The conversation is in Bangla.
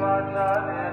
বাজারে